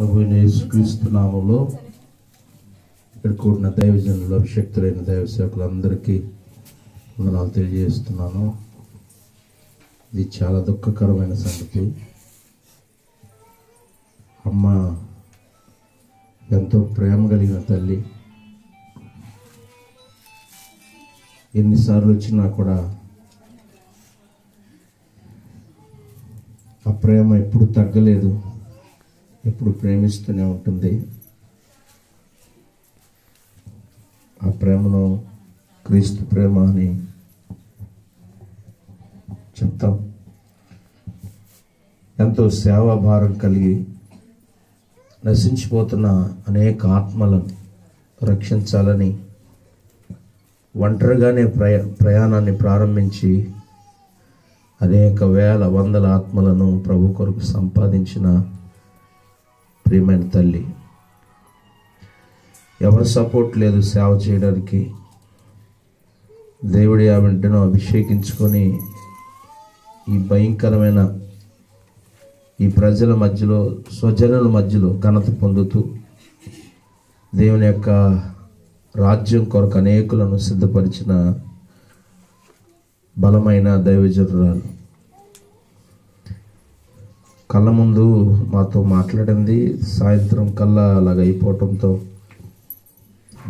ప్రభు ఇక్కడ కూడిన దైవజనులు అభిషక్తులైన దైవ సేవకులందరికీ వందనాలు తెలియజేస్తున్నాను. ఇది చాలా దుఃఖకరమైన సంగతి. అమ్మ ఎంతో ప్రేమ కలిగిన తల్లి. ఎన్నిసార్లు వచ్చినా కూడా ఆ ప్రేమ ఎప్పుడు తగ్గలేదు. ఎప్పుడు ప్రేమిస్తూనే ఉంటుంది. ఆ ప్రేమను క్రీస్తు ప్రేమ అని చెప్తాం. ఎంతో సేవాభారం కలిగి నశించిపోతున్న అనేక ఆత్మలను రక్షించాలని ఒంటరిగానే ప్రయా ప్రయాణాన్ని ప్రారంభించి అనేక వేల వందల ఆత్మలను ప్రభు కొరకు సంపాదించిన ప్రియమైన తల్లి ఎవరి సపోర్ట్ లేదు సేవ చేయడానికి. దేవుడి ఆ వెంటనే అభిషేకించుకొని ఈ భయంకరమైన ఈ ప్రజల మధ్యలో స్వజనుల మధ్యలో ఘనత పొందుతూ దేవుని యొక్క రాజ్యం కొరకు అనేకులను సిద్ధపరిచిన బలమైన దైవజనురాలు. కళ్ళ ముందు మాతో మాట్లాడింది. సాయంత్రం కల్లా అలాగ అయిపోవటంతో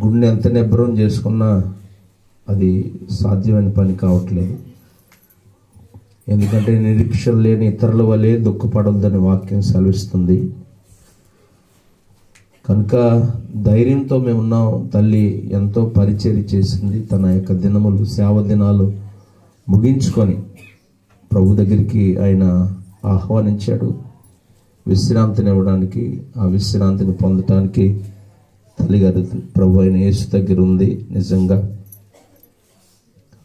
గుండె ఎంత నిబ్బరం చేసుకున్నా అది సాధ్యమైన పని కావట్లేదు. ఎందుకంటే నిరీక్షణ లేని ఇతరుల వల్లే దుఃఖపడొద్దని వాక్యం సెలవిస్తుంది. కనుక ధైర్యంతో మేము ఉన్నాం తల్లి ఎంతో పరిచర్య చేసింది. తన యొక్క దినములు సేవ దినాలు ముగించుకొని ప్రభు దగ్గరికి ఆయన ఆహ్వానించాడు. విశ్రాంతిని ఇవ్వడానికి ఆ విశ్రాంతిని పొందటానికి తల్లిగారు ప్రభు అయిన యేసు దగ్గర ఉంది నిజంగా.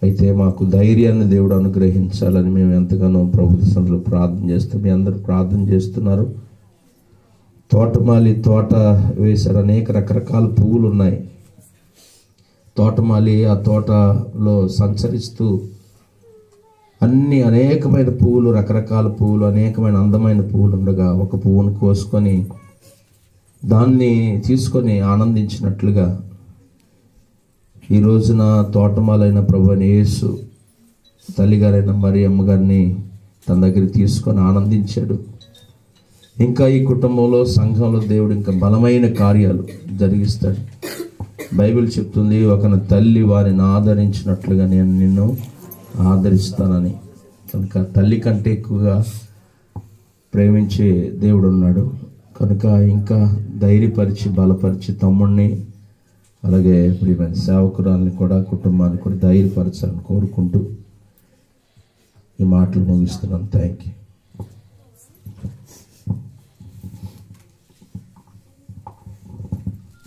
అయితే మాకు ధైర్యాన్ని దేవుడు అనుగ్రహించాలని మేము ఎంతగానో ప్రభు సందులో ప్రార్థన చేస్తాం మీ అందరూ ప్రార్థన చేస్తున్నారు. తోటమాలి తోట వేశారు అనేక రకరకాల పువ్వులు ఉన్నాయి. తోటమాలి ఆ తోటలో సంచరిస్తూ అన్ని అనేకమైన పువ్వులు రకరకాల పువ్వులు అనేకమైన అందమైన పువ్వులు ఉండగా ఒక పువ్వును కోసుకొని దాన్ని తీసుకొని ఆనందించినట్లుగా ఈ రోజున తోటమాలైన ప్రభు యేసు తల్లిగారైన మరి అమ్మగారిని తన దగ్గరికి తీసుకొని ఆనందించాడు. ఇంకా ఈ కుటుంబంలో సంఘంలో దేవుడు ఇంకా బలమైన కార్యాలు జరిగిస్తాడు. బైబిల్ చెప్తుంది ఒకన తల్లి వారిని ఆదరించినట్లుగా నేను నిన్ను ఆదరిస్తానని. కనుక తల్లి కంటే ఎక్కువగా ప్రేమించే దేవుడు ఉన్నాడు కనుక ఇంకా ధైర్యపరిచి బలపరిచి తమ్ముడిని అలాగే ప్రియమైన సేవకురాలని కూడా కుటుంబాన్ని కూడా ధైర్యపరచాలని కోరుకుంటూ ఈ మాటలు ముగిస్తున్నాను థ్యాంక్ యూ.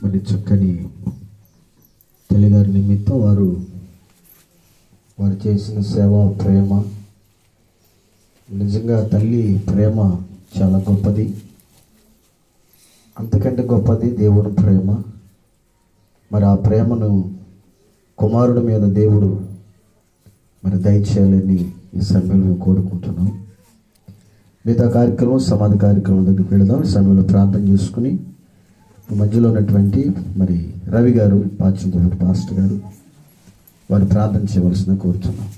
మరి చక్కని తల్లిగారి నిమిత్తం వారు వారు చేసిన సేవ ప్రేమ. నిజంగా తల్లి ప్రేమ చాలా గొప్పది. అంతకంటే గొప్పది దేవుడు ప్రేమ. మరి ఆ ప్రేమను కుమారుడి మీద దేవుడు మరి దయచేయాలని ఈ సమయంలో మేము కోరుకుంటున్నాం. మిగతా కార్యక్రమం సమాధి కార్యక్రమం దగ్గరికి వెళదాం. సమయంలో ప్రార్థన చేసుకుని మధ్యలో ఉన్నటువంటి మరి రవి గారు పాచింతోటి పాస్టర్ గారు వారు ప్రార్థన చేయవలసిన కోరుతున్నాం.